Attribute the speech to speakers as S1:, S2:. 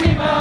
S1: Maxima!